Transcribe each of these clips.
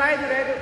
sai direto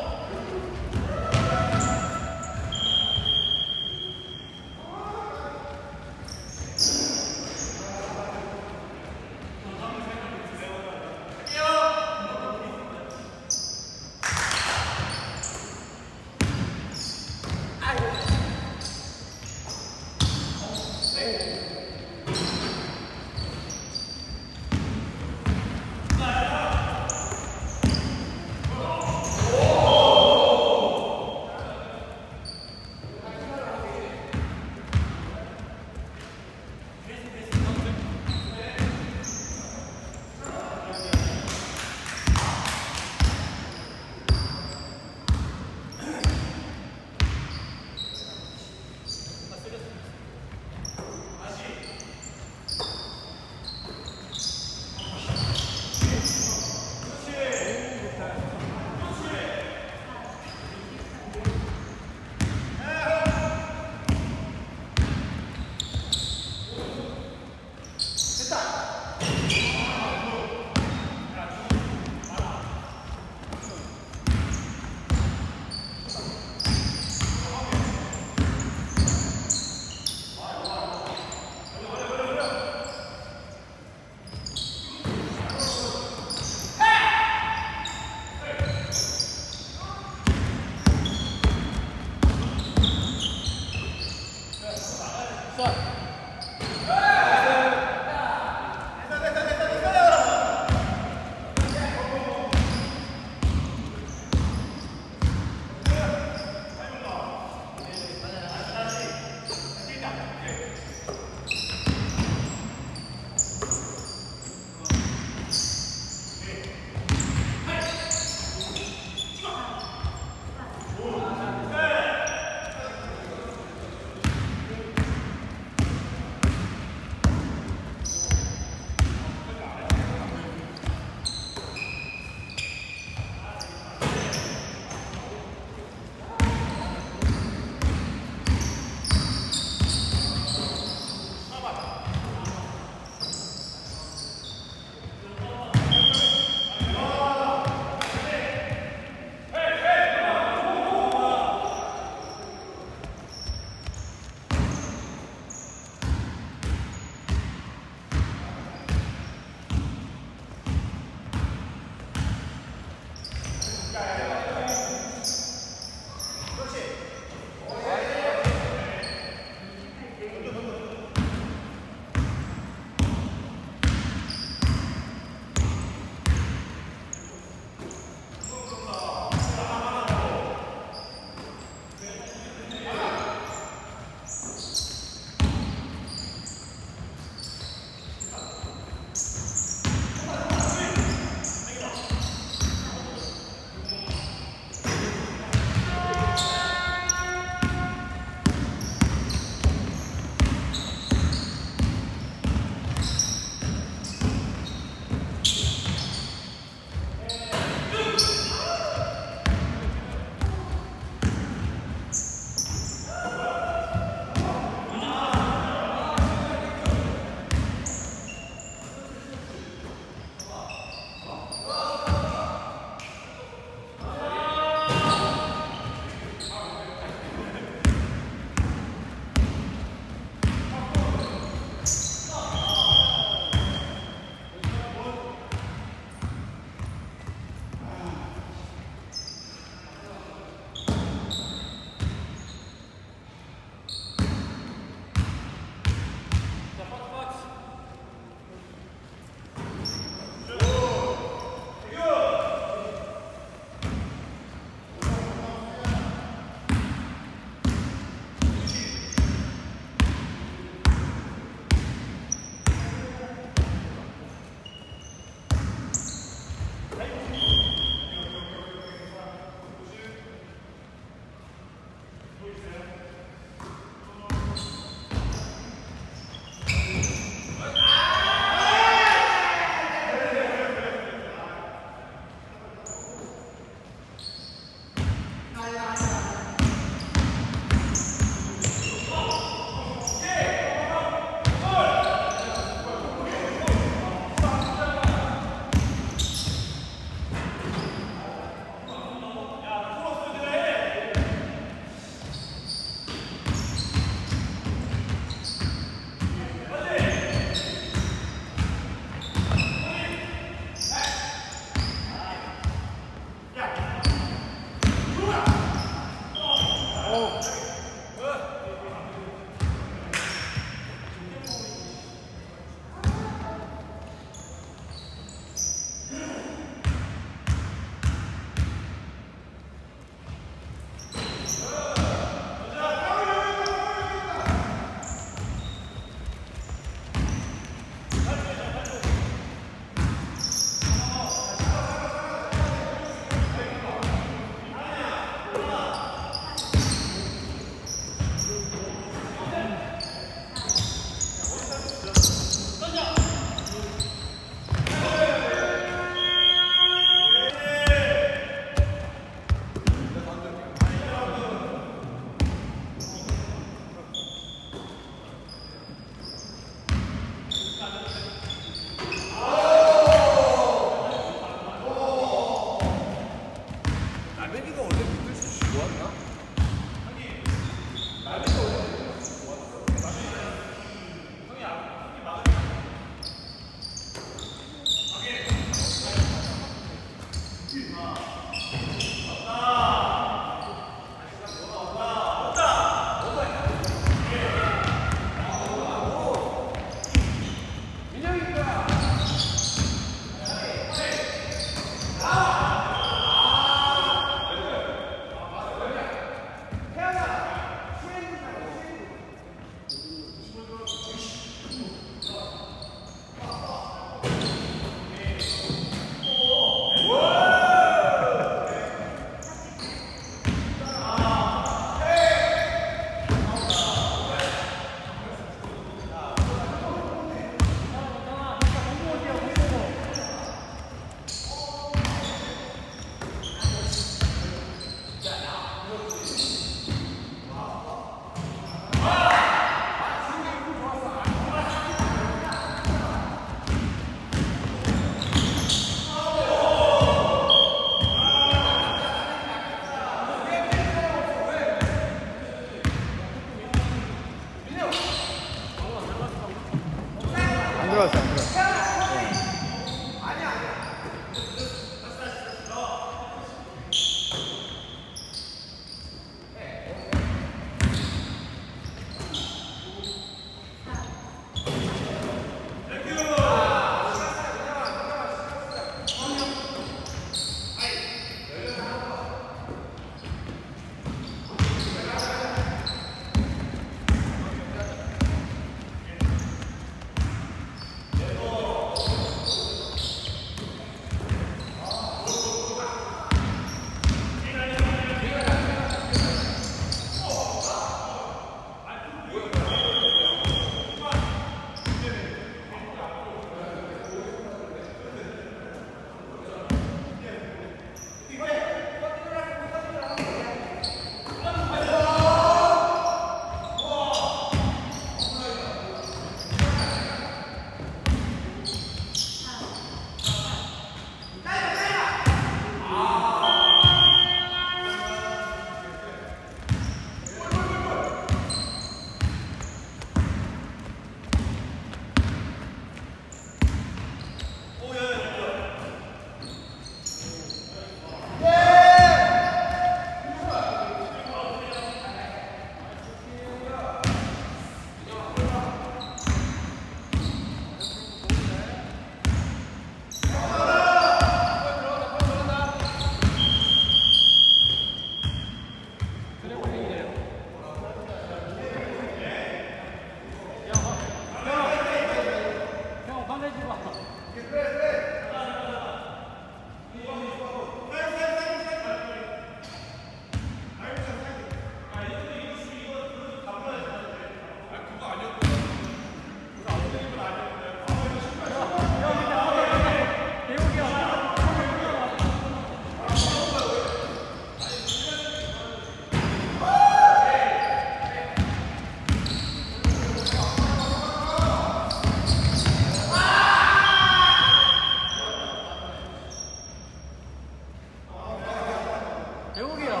제목이야.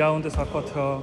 2라운드 4쿼터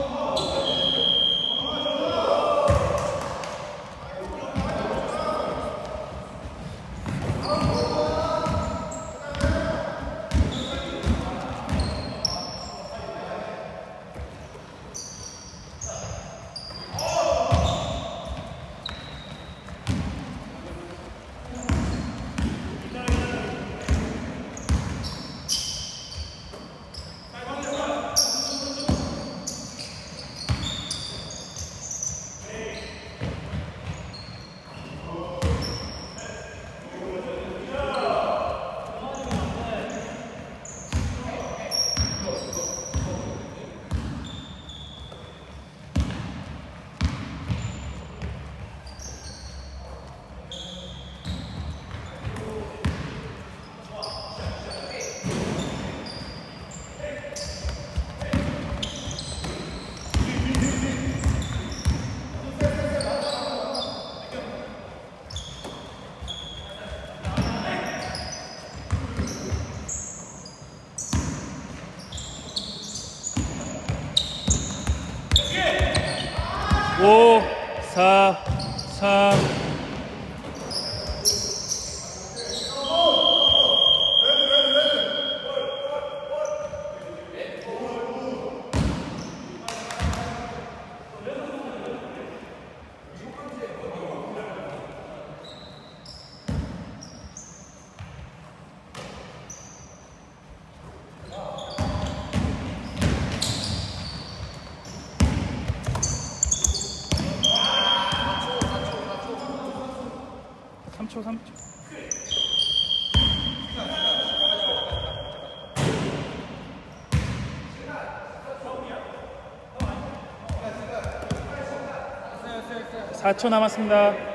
Oh, oh, oh. Wasser. 4초 남았습니다.